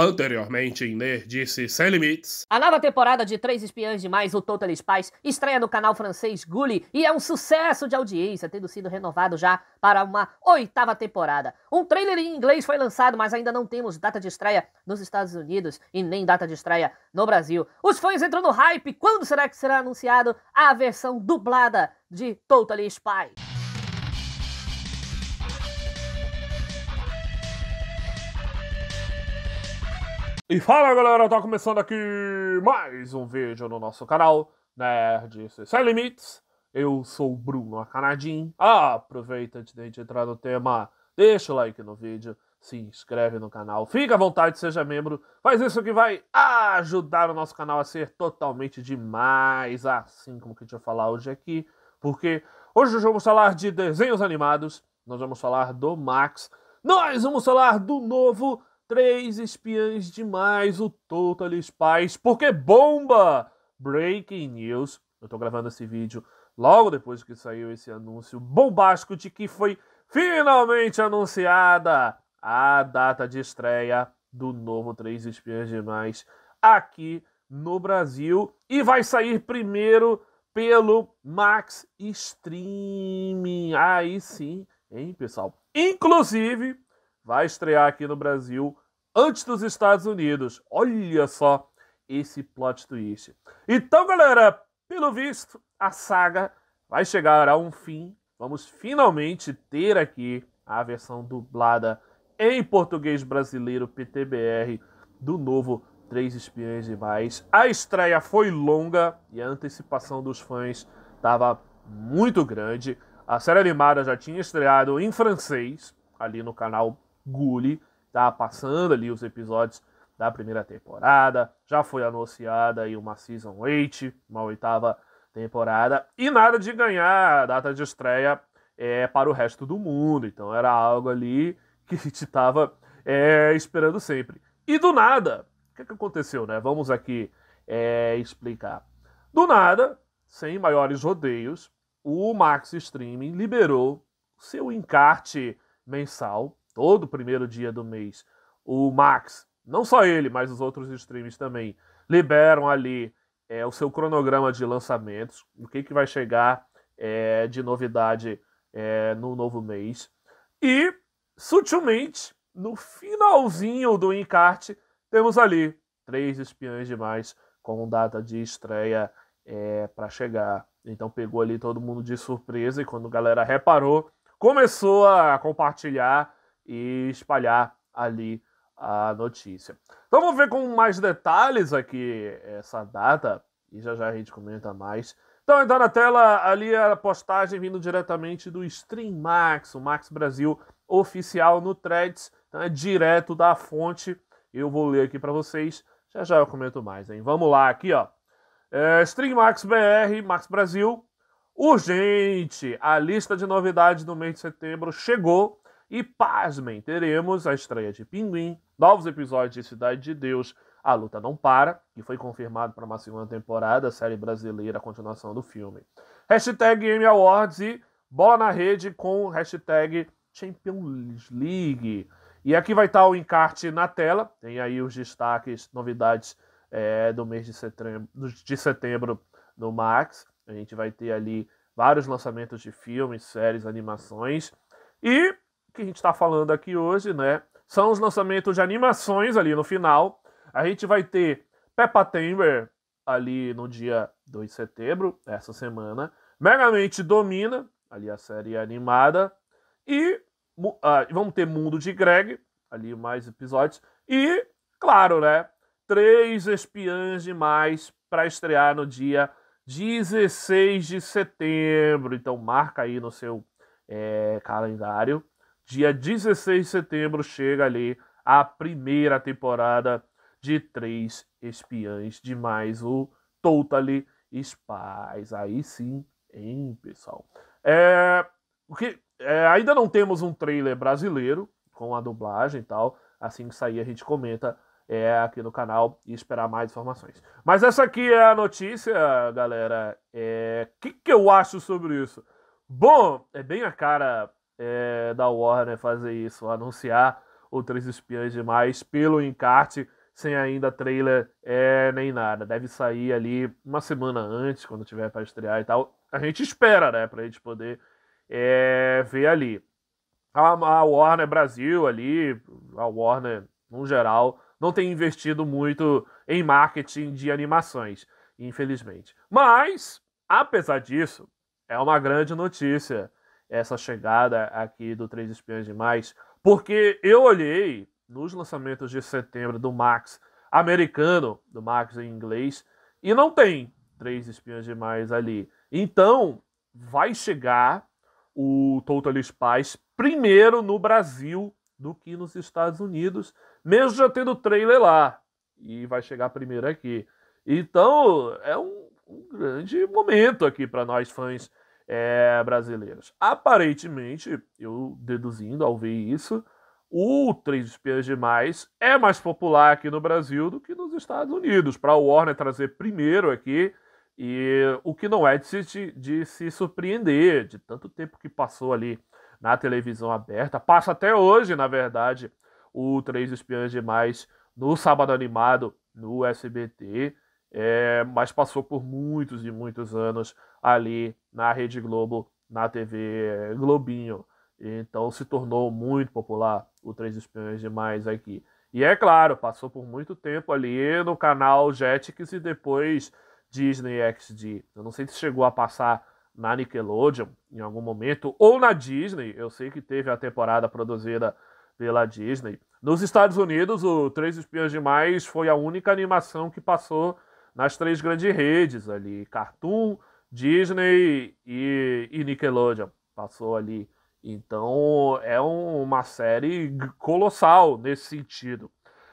Anteriormente em Nerdice Sem Limites. A nova temporada de Três Espiãs Demais, o Total Spies, estreia no canal francês Gulli e é um sucesso de audiência, tendo sido renovado já para uma oitava temporada. Um trailer em inglês foi lançado, mas ainda não temos data de estreia nos Estados Unidos e nem data de estreia no Brasil. Os fãs entram no hype. Quando será que será anunciado a versão dublada de Total Spies? E fala galera, tá começando aqui mais um vídeo no nosso canal Nerd Sem Limites. Eu sou o Bruno Acanadim. Aproveita antes de entrar no tema, deixa o like no vídeo, se inscreve no canal, fica à vontade, seja membro. Faz isso que vai ajudar o nosso canal a ser totalmente demais, assim como que vai falar hoje aqui. Porque hoje nós vamos falar de desenhos animados, nós vamos falar do Max, nós vamos falar do novo Três espiãs demais, o Total Spies, porque bomba! Breaking news. Eu tô gravando esse vídeo logo depois que saiu esse anúncio bombástico de que foi finalmente anunciada a data de estreia do novo Três Espiãs Demais aqui no Brasil e vai sair primeiro pelo Max Streaming. Aí sim, hein, pessoal? Inclusive, vai estrear aqui no Brasil antes dos Estados Unidos. Olha só esse plot twist. Então, galera, pelo visto, a saga vai chegar a um fim. Vamos finalmente ter aqui a versão dublada em português brasileiro PTBR do novo Três Espiãs Demais. A estreia foi longa e a antecipação dos fãs estava muito grande. A série animada já tinha estreado em francês ali no canal Gulli, tá passando ali os episódios da primeira temporada, já foi anunciada aí uma Season 8, uma oitava temporada, e nada de ganhar a data de estreia é, para o resto do mundo, então era algo ali que a gente estava é, esperando sempre. E do nada, o que, que aconteceu, né? Vamos aqui é, explicar. Do nada, sem maiores rodeios, o Max Streaming liberou seu encarte mensal todo primeiro dia do mês, o Max, não só ele, mas os outros streams também, liberam ali é, o seu cronograma de lançamentos, o que, que vai chegar é, de novidade é, no novo mês. E, sutilmente, no finalzinho do encarte, temos ali três espiãs demais com data de estreia é, para chegar. Então pegou ali todo mundo de surpresa e quando a galera reparou, começou a compartilhar e espalhar ali a notícia. Então vamos ver com mais detalhes aqui essa data e já já a gente comenta mais. Então está na tela ali a postagem vindo diretamente do Stream Max, o Max Brasil oficial no Threads, então é direto da fonte. Eu vou ler aqui para vocês, já já eu comento mais, hein? Vamos lá aqui, ó. É, Stream Max BR, Max Brasil, urgente! A lista de novidades do mês de setembro chegou e pasmem, teremos a estreia de Pinguim, novos episódios de Cidade de Deus, A Luta Não Para, que foi confirmado para uma segunda temporada, série brasileira, a continuação do filme. Hashtag Emmy Awards e Bola na Rede com hashtag Champions League. E aqui vai estar o encarte na tela, tem aí os destaques, novidades é, do mês de setembro, de setembro no Max. A gente vai ter ali vários lançamentos de filmes, séries, animações. E que a gente está falando aqui hoje, né? São os lançamentos de animações ali no final. A gente vai ter Peppa Timber ali no dia 2 de setembro, essa semana. Megamente Domina, ali a série animada. E uh, vamos ter Mundo de Greg, ali mais episódios. E, claro, né? Três espiãs demais para estrear no dia 16 de setembro. Então marca aí no seu é, calendário. Dia 16 de setembro chega ali a primeira temporada de Três Espiãs de mais o Totally Spies. Aí sim, hein, pessoal. É, o que, é, ainda não temos um trailer brasileiro com a dublagem e tal. Assim que sair, a gente comenta é, aqui no canal e esperar mais informações. Mas essa aqui é a notícia, galera. O é, que, que eu acho sobre isso? Bom, é bem a cara é, da Warner fazer isso, anunciar o Três Espiãs Demais pelo encarte, sem ainda trailer é, nem nada. Deve sair ali uma semana antes, quando tiver para estrear e tal. A gente espera, né, pra gente poder é, ver ali. A, a Warner Brasil ali, a Warner no geral, não tem investido muito em marketing de animações, infelizmente. Mas, apesar disso, é uma grande notícia essa chegada aqui do Três Espiões Demais, porque eu olhei nos lançamentos de setembro do Max americano, do Max em inglês, e não tem Três Espiões Demais ali. Então, vai chegar o Total Spies primeiro no Brasil do que nos Estados Unidos, mesmo já tendo trailer lá. E vai chegar primeiro aqui. Então, é um, um grande momento aqui para nós fãs é, brasileiros. Aparentemente, eu deduzindo ao ver isso, o Três Espiãs Demais é mais popular aqui no Brasil do que nos Estados Unidos. Para o Warner trazer primeiro aqui, e o que não é de se, de se surpreender, de tanto tempo que passou ali na televisão aberta, passa até hoje, na verdade, o Três Espiãs Demais no Sábado Animado, no SBT, é, mas passou por muitos e muitos anos ali na Rede Globo, na TV Globinho. Então se tornou muito popular o Três Espiões Demais aqui. E é claro, passou por muito tempo ali no canal Jetix e depois Disney XD. Eu não sei se chegou a passar na Nickelodeon em algum momento ou na Disney. Eu sei que teve a temporada produzida pela Disney. Nos Estados Unidos, o Três Espiões Demais foi a única animação que passou nas três grandes redes ali, Cartoon, Disney e, e Nickelodeon. Passou ali. Então é um, uma série colossal nesse sentido.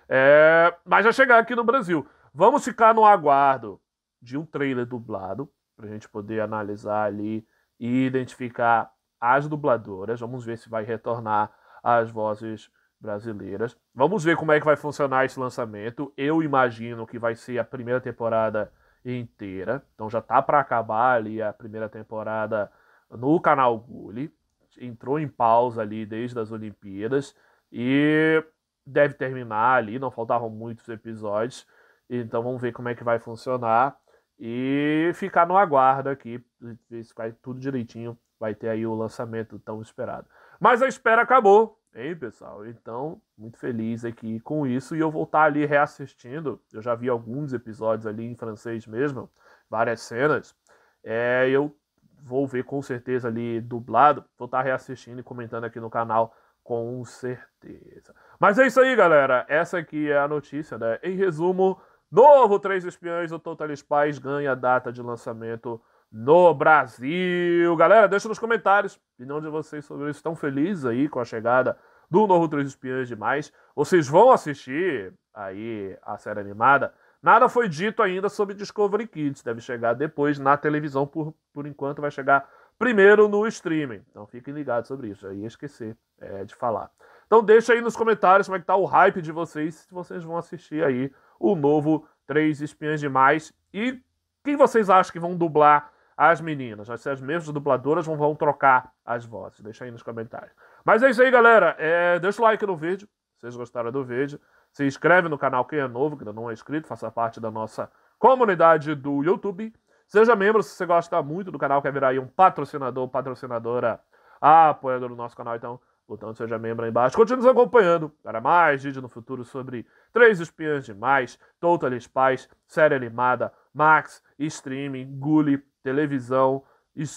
É, mas já chegar aqui no Brasil. Vamos ficar no aguardo de um trailer dublado para a gente poder analisar ali e identificar as dubladoras. Vamos ver se vai retornar as vozes brasileiras. Vamos ver como é que vai funcionar esse lançamento. Eu imagino que vai ser a primeira temporada inteira. Então já tá para acabar ali a primeira temporada no canal Gulli. Entrou em pausa ali desde as Olimpíadas e deve terminar ali, não faltavam muitos episódios. Então vamos ver como é que vai funcionar e ficar no aguardo aqui, ver se vai tudo direitinho, vai ter aí o lançamento tão esperado. Mas a espera acabou, hein, pessoal? Então, muito feliz aqui com isso e eu vou estar ali reassistindo. Eu já vi alguns episódios ali em francês mesmo, várias cenas. É, eu vou ver com certeza ali dublado, vou estar reassistindo e comentando aqui no canal com certeza. Mas é isso aí, galera. Essa aqui é a notícia, né? Em resumo, Novo Três Espiões, o Total Spies ganha data de lançamento no Brasil. Galera, deixa nos comentários a opinião de vocês sobre isso. Estão felizes aí com a chegada do novo Três Espiões demais? Vocês vão assistir aí a série animada? Nada foi dito ainda sobre Discovery Kids. Deve chegar depois na televisão, por, por enquanto vai chegar primeiro no streaming. Então fiquem ligados sobre isso. Eu ia esquecer é, de falar. Então deixa aí nos comentários como é que tá o hype de vocês, se vocês vão assistir aí o novo Três Espiãs Demais. E quem vocês acham que vão dublar as meninas? Vai ser as mesmas dubladoras ou vão trocar as vozes? Deixa aí nos comentários. Mas é isso aí, galera. É, deixa o like no vídeo, se vocês gostaram do vídeo. Se inscreve no canal quem é novo, que ainda não é inscrito, faça parte da nossa comunidade do YouTube. Seja membro se você gosta muito do canal, quer virar aí um patrocinador, patrocinadora, apoiador do nosso canal, então botão seja membro aí embaixo. Continue nos acompanhando para mais vídeos no futuro sobre Três Espiãs Demais, Total Spies, série animada, Max, streaming, Gully, televisão,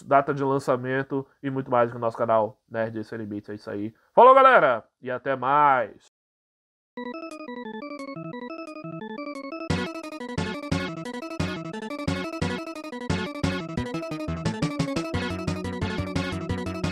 data de lançamento e muito mais no nosso canal Nerd Sem Limites. É isso aí. Falou, galera, e até mais!